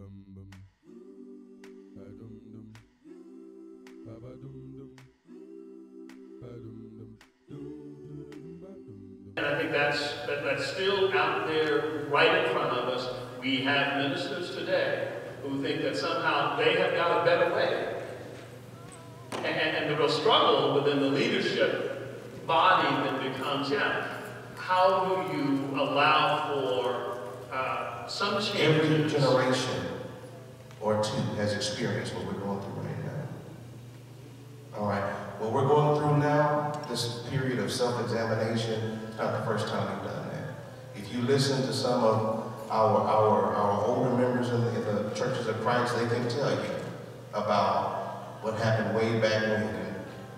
Bum bum. Ba dum dum. Ba ba dum dum. Ba dum dum. And I think that's, that, that's still out there right in front of us. We have ministers today who think that somehow they have got a better way. And, and, and the real struggle within the leadership body then becomes, yeah, how do you allow for uh, some Every generation or two has experienced what we're going through right now. All right, what we're going through now, this period of self-examination, it's not the first time we've done that. If you listen to some of our, our, our older members in the, the churches of Christ, they can tell you about what happened way back when.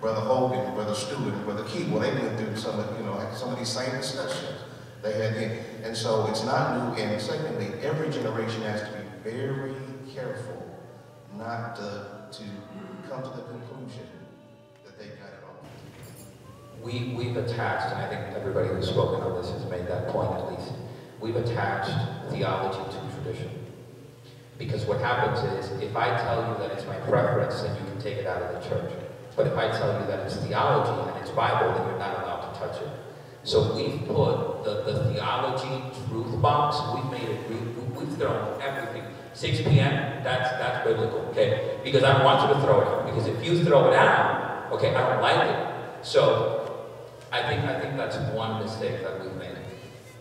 Brother Hogan, Brother Stewart, Brother Key, well, they went through some of, you know, some of these same discussions they then. And so it's not new. And secondly, every generation has to be very careful not to, to come to the conclusion that they've got it all. We, we've attached, and I think everybody who's spoken on this has made that point at least, we've attached theology to tradition. Because what happens is, if I tell you that it's my preference, then you can take it out of the church. But if I tell you that it's theology and it's Bible, then you're not allowed to touch it. So we've put the, the theology truth box, we've made it, we, we've thrown everything. 6 p.m., that's, that's biblical, okay? Because I don't want you to throw it out. Because if you throw it out, okay, I don't like it. So I think, I think that's one mistake that we've made.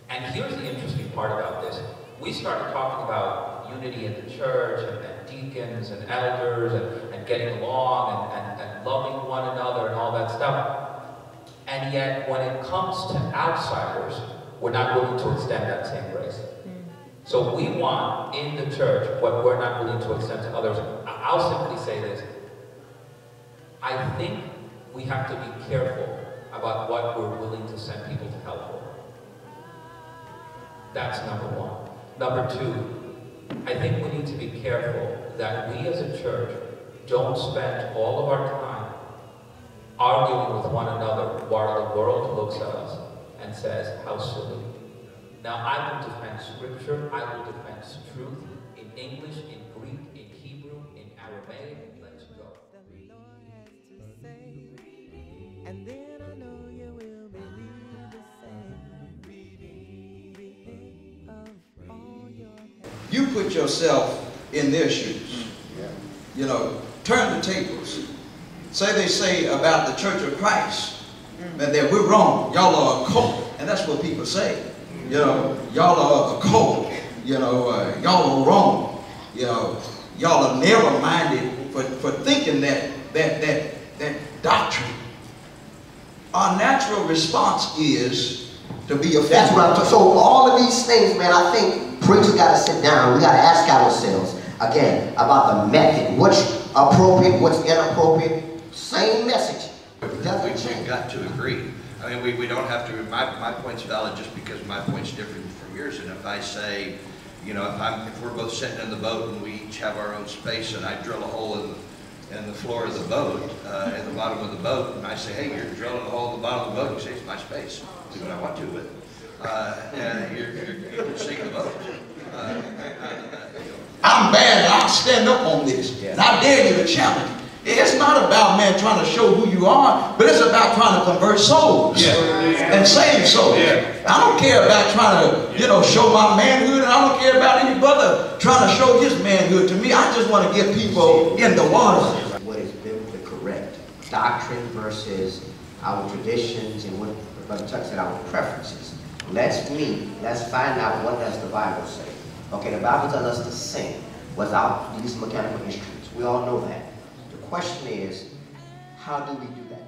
And here's the interesting part about this. We started talking about unity in the church and, and deacons and elders and, and getting along and, and, and loving one another and all that stuff. And yet, when it comes to outsiders, we're not willing to extend that same grace. Mm. So we want in the church what we're not willing to extend to others. I'll simply say this. I think we have to be careful about what we're willing to send people to hell for. That's number one. Number two, I think we need to be careful that we as a church don't spend all of our time arguing with one another while the world looks at us and says, how silly. Now I will defend scripture, I will defend truth in English, in Greek, in Hebrew, in Aramaic, let's go. the Lord has to say. And then I know you will believe the same. Repent of all your You put yourself in their shoes. Mm, you know, turn the tables. Say they say about the Church of Christ that they're, we're wrong. Y'all are a cult. And that's what people say. You know, y'all are a cult. You know, uh, y'all are wrong. You know, y'all are narrow-minded for, for thinking that, that, that, that doctrine. Our natural response is to be offended. That's what I'm talking. So all of these things, man, I think preachers got to sit down. We got to ask ourselves again about the method. What's appropriate? What's inappropriate? Same message. We've got to agree. I mean, we, we don't have to, my, my point's valid just because my point's different from yours. And if I say, you know, if I'm, if we're both sitting in the boat and we each have our own space and I drill a hole in, in the floor of the boat, uh, in the bottom of the boat, and I say, hey, you're drilling a hole in the bottom of the boat, you say, it's my space, do what I want to with it. Uh, and you're, you're, you can sink the boat. Uh, uh, know, I'm bad, I'll stand up on this. And I dare you to challenge. It. It's not about, man, trying to show who you are, but it's about trying to convert souls and save souls. I don't care about trying to, you know, show my manhood, and I don't care about any brother trying to show his manhood to me. I just want to get people in the water. What is biblically correct? Doctrine versus our traditions and what Brother Chuck said, our preferences. Let's meet. Let's find out what does the Bible say. Okay, the Bible tells us to sing without these mechanical instruments. We all know that. Question is, how do we do that?